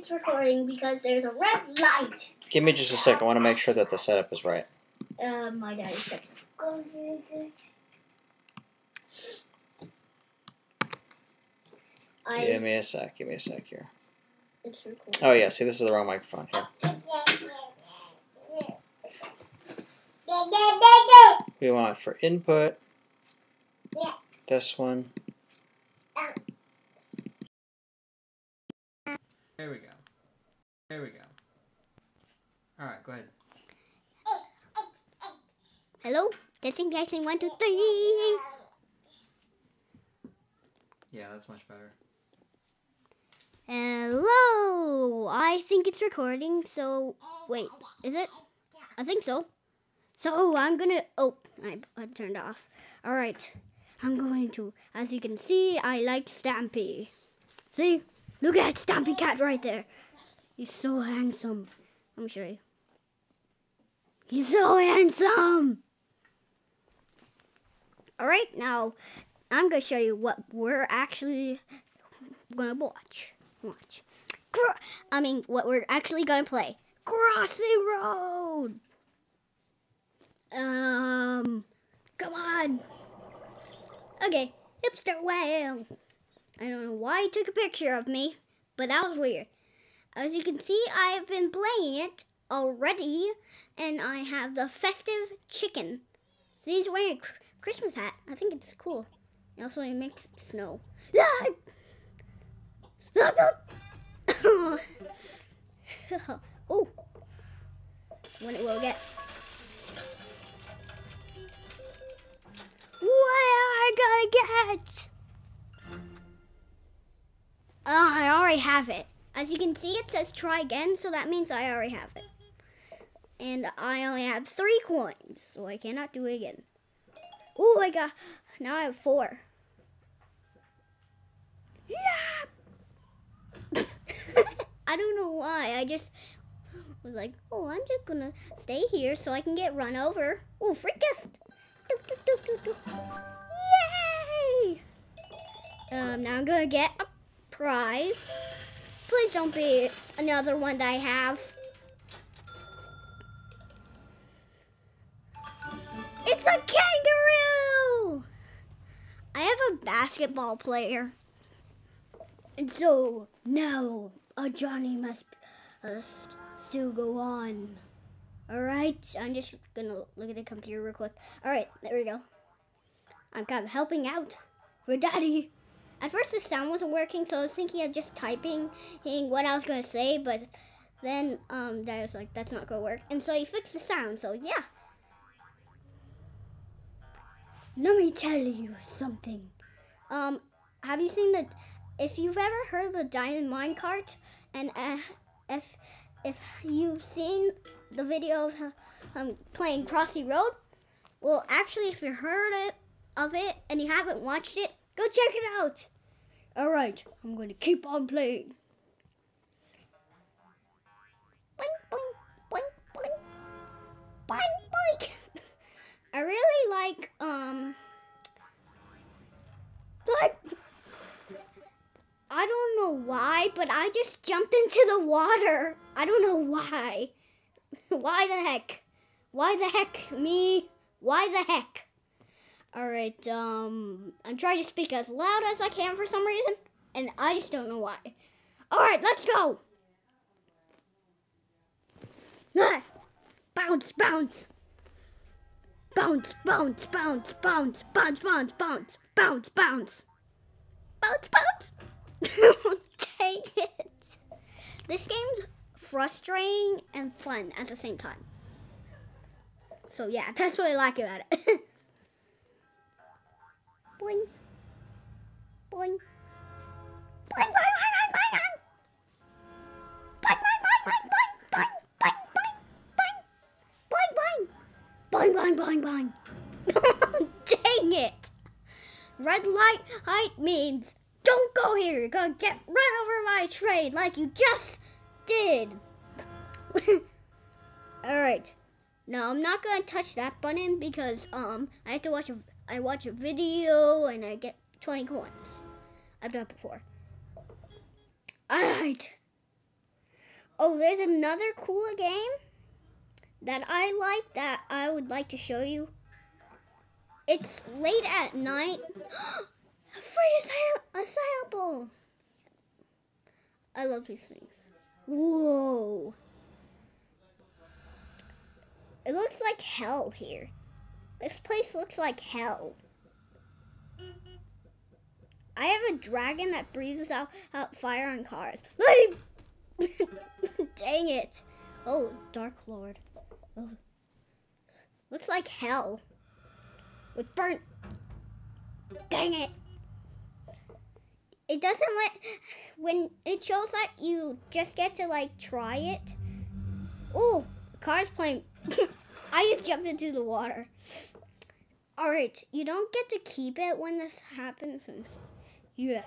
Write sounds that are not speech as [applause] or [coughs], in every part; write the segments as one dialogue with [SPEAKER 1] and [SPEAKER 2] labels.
[SPEAKER 1] it's recording because there's a red light.
[SPEAKER 2] Give me just a sec. I want to make sure that the setup is right.
[SPEAKER 1] Uh, my daddy's texting. I,
[SPEAKER 2] Give me a sec. Give me a sec here.
[SPEAKER 1] it's recording.
[SPEAKER 2] Oh yeah. See, this is the wrong microphone here. We want for input.
[SPEAKER 1] Yeah.
[SPEAKER 2] This one. There we go. There we go. All right, go ahead.
[SPEAKER 1] Testing, testing, one, two, three.
[SPEAKER 2] Yeah, that's much better.
[SPEAKER 1] Hello! I think it's recording, so. Wait, is it? I think so. So I'm gonna. Oh, I, I turned off. Alright. I'm going to. As you can see, I like Stampy. See? Look at Stampy Cat right there. He's so handsome. Let me show you. He's so handsome! Alright, now I'm gonna show you what we're actually gonna watch. Watch. Cro- I mean, what we're actually gonna play. Crossy Road! Um, come on. Okay, hipster whale. I don't know why he took a picture of me, but that was weird. As you can see, I have been playing it already, and I have the festive chicken. He's wearing a Christmas hat. I think it's cool. And also, it makes snow. Yeah! [laughs] oh, when it will get. What am I gonna get? Oh, I already have it. As you can see, it says try again, so that means I already have it. And I only have three coins, so I cannot do it again. Oh, I got, now I have four. Yeah! [laughs] I don't know why, I just was like, oh, I'm just gonna stay here so I can get run over. Oh, free gift! Yay! Um, now I'm gonna get a prize. Please don't be another one that I have. It's a kangaroo! A basketball player. And so now a Johnny must uh, st- still go on. Alright, I'm just gonna look at the computer real quick. Alright, there we go. I'm kind of helping out for Daddy. At first, the sound wasn't working, so I was thinking of just typing what I was gonna say, but then um, Daddy was like, "That's not gonna work," and so he fixed the sound. So yeah. Let me tell you something. Um, have you seen the? If you've ever heard of the diamond minecart, and uh, if if you've seen the video of playing Crossy Road, well, actually, if you heard it of it and you haven't watched it, go check it out. All right, I'm going to keep on playing. [laughs] I really like um like I don't know why, but I just jumped into the water. I don't know why. [laughs] why the heck? Why the heck me? Why the heck? Alright, um, I'm trying to speak as loud as I can for some reason, and I just don't know why. Alright, let's go! Ah! [laughs] Bounce, bounce! Bounce, bounce, bounce, bounce, bounce, bounce, bounce, bounce, bounce! Bounce, bounce! Dang it! This game's frustrating and fun at the same time. So yeah, that's what I like about it. boing. Boing. Boing, boing, boing, boing, boing. Boing, boing, boing, boing, boing, boing, boing, boing. Boing, boing, boing, boing. Dang it. Red light height means go here. You're gonna get run over a train like you just did. [laughs] Alright. No, I'm not gonna touch that button because um I have to watch a I watch a video and I get 20 coins. I've done it before. Alright. Oh, there's another cool game that I like that I would like to show you. It's late at night. [gasps] a free a sample. I love these things. Whoa. It looks like hell here. This place looks like hell. I have a dragon that breathes out, out fire on cars. [laughs] Dang it. Oh, Dark Lord. Oh. Looks like hell. With burnt. Dang it. It doesn't let. When it shows that you just get to like try it. Oh, car's playing. [laughs] I just jumped into the water. Alright, you don't get to keep it when this happens. And yeah.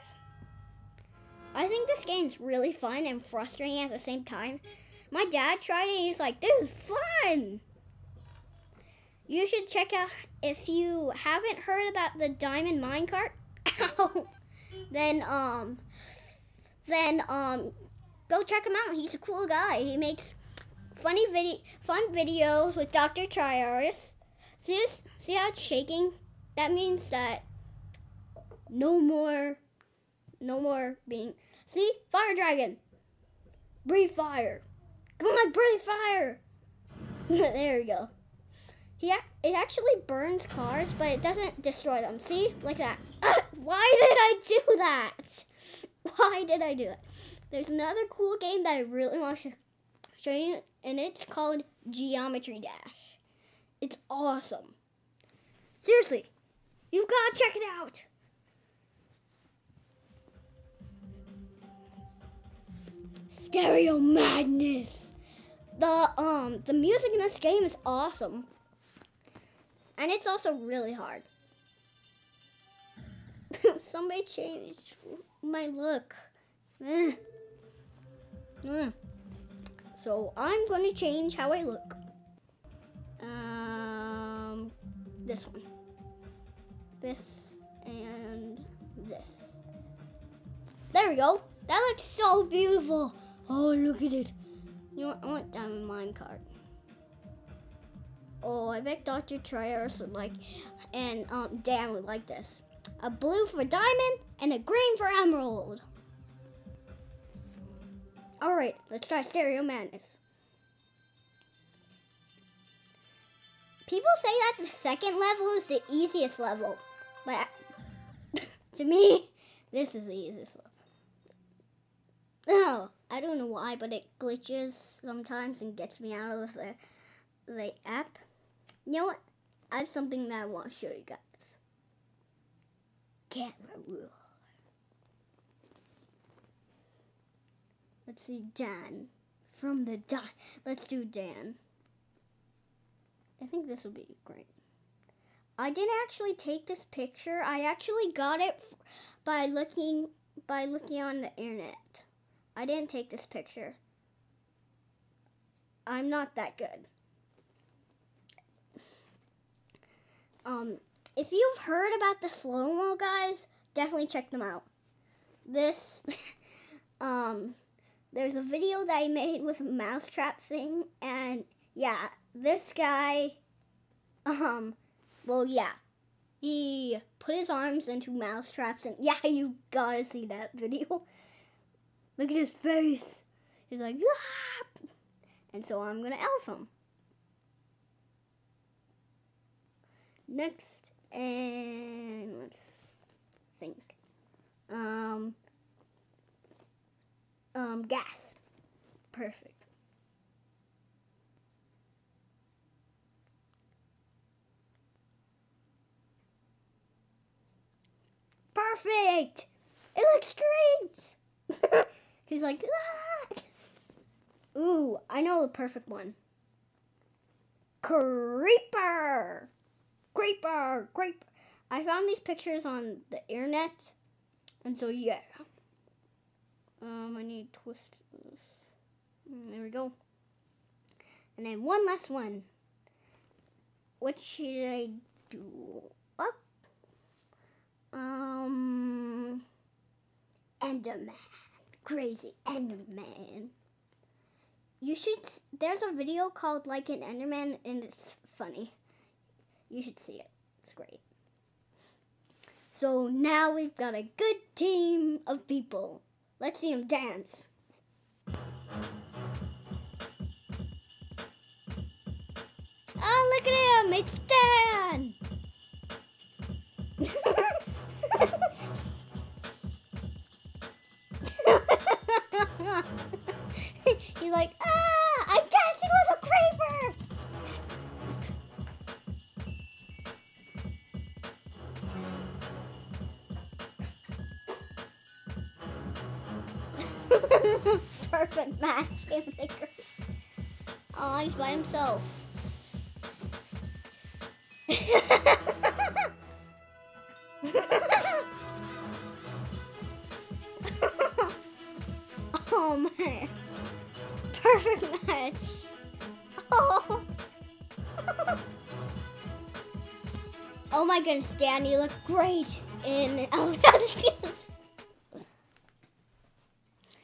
[SPEAKER 1] I think this game's really fun and frustrating at the same time. My dad tried it he's like, this is fun! You should check out, if you haven't heard about the Diamond Minecart, [laughs] then, um, then, um, go check him out. He's a cool guy. He makes funny video, fun videos with Dr. Trayaurus. See this? See how it's shaking? That means that no more no more being. See? Fire dragon. Breathe fire. Come on, breathe fire. [laughs] there we go. Yeah, it actually burns cars, but it doesn't destroy them. See? Like that. [coughs] why did I do that? [laughs] Why did I do that? There's another cool game that I really want to show you, and it's called Geometry Dash. It's awesome. Seriously, you've got to check it out. stereo madness. The um the music in this game is awesome. And it's also really hard. [laughs] Somebody changed my look. [sighs] So I'm going to change how I look. Um, this one. This and this. There we go. That looks so beautiful. Oh, look at it. You know what? I want diamond minecart. Oh, I bet Dr. Trayaurus would like, and um, Dan would like this. A blue for diamond and a green for emerald. All right, let's try Stereo Madness. People say that the second level is the easiest level, but [laughs] to me, this is the easiest level. No, I don't know why, but it glitches sometimes and gets me out of the, the app. You know what? I have something that I want to show you guys. Camera roll. Let's see Dan. From the Dan. Let's do Dan. I think this will be great. I didn't actually take this picture. I actually got it by looking by looking on the internet. I didn't take this picture. I'm not that good. Um, if you've heard about the slow-mo guys, definitely check them out. This, [laughs] um, there's a video that I made with a mousetrap thing, and yeah, this guy, um, well, yeah, he put his arms into mousetraps, and [laughs] yeah, you gotta see that video. Look at his face. He's like, ah! and so I'm gonna elf him. Next, and let's think. Um, um, gas. Perfect. Perfect! It looks great! [laughs] He's like, ah! Ooh, I know the perfect one. Creeper! Creeper! Creeper! I found these pictures on the internet, and so yeah. Um, I need twist. Mm, there we go. And then one last one. What should I do? Up. Um, Enderman crazy Enderman. You should. There's a video called Like an Enderman, and it's funny. You should see it. It's great. So now we've got a good team of people. Let's see them dance. Oh, look at him! It's Dan! He's by himself. oh man. Perfect match. Oh. oh my goodness, Dan, you look great in Albaticus.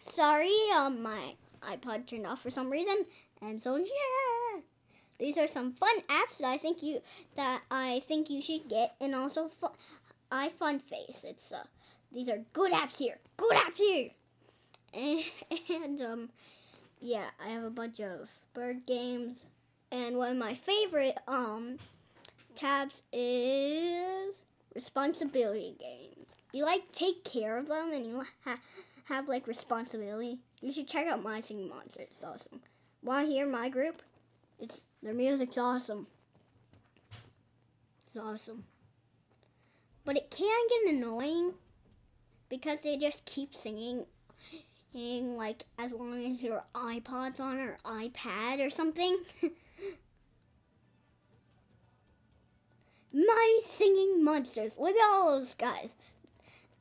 [SPEAKER 1] Sorry, um, my iPod turned off for some reason, and so yeah, these are some fun apps that I think you that I think you should get, and also fu- iFun Face. It's uh, these are good apps here, good apps here, and, [laughs] and um, yeah, I have a bunch of bird games, and one of my favorite um tabs is responsibility games. You like take care of them, and you have like responsibility. You should check out My Singing Monster. It's awesome. Want to hear my group? It's their music's awesome. It's awesome. But it can get annoying because they just keep singing like as long as your iPod's on or iPad or something. [laughs] My singing monsters. Look at all those guys.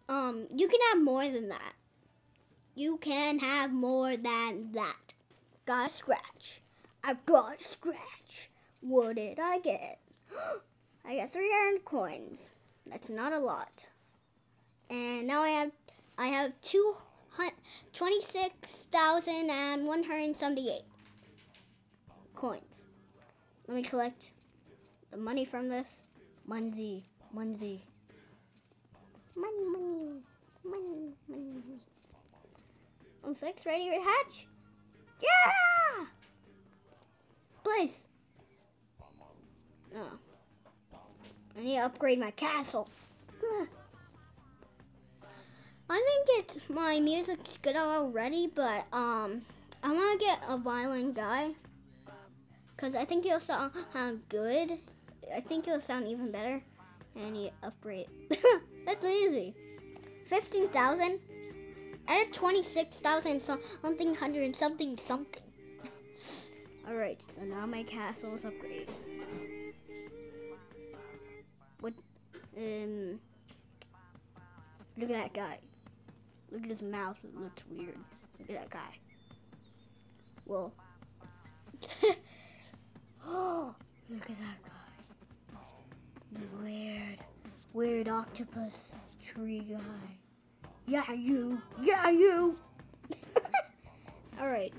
[SPEAKER 1] Um, you can have more than that. You can have more than that. Got a scratch. I've got a scratch. What did I get? [gasps] I got three iron coins. That's not a lot. And now I have I have two twenty six thousand and one hundred seventy eight coins. Let me collect the money from this. Munzie, Munzie. Money, money, money, money. On six, ready to hatch? Yeah! Place. Oh. I need to upgrade my castle. [sighs] I think it's my music's good already, but um, I want to get a violin guy because I think it'll sound good. I think it'll sound even better. And you upgrade. [laughs] That's easy. Fifteen thousand. Add twenty-six thousand something hundred and something something. [laughs] All right, so now my castle is upgraded. What? Um. Look at that guy. Look at his mouth. It looks weird. Look at that guy. Well. [laughs] oh, look at that guy. Weird. Weird octopus tree guy. Yeah, you. Yeah, you. [laughs] All right.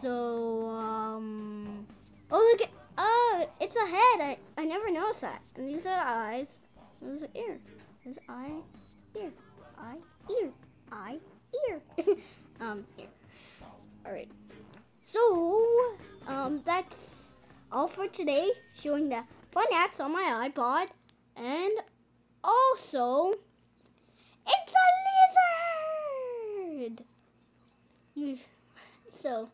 [SPEAKER 1] So, um. Oh, look at. Oh, it's a head. I, I never noticed that. And these are eyes. There's an ear. There's eye, ear, eye, ear, eye, ear. [laughs] um, here. All right. So, um, that's all for today. Showing the fun apps on my iPod, and also, it's a lizard. You, so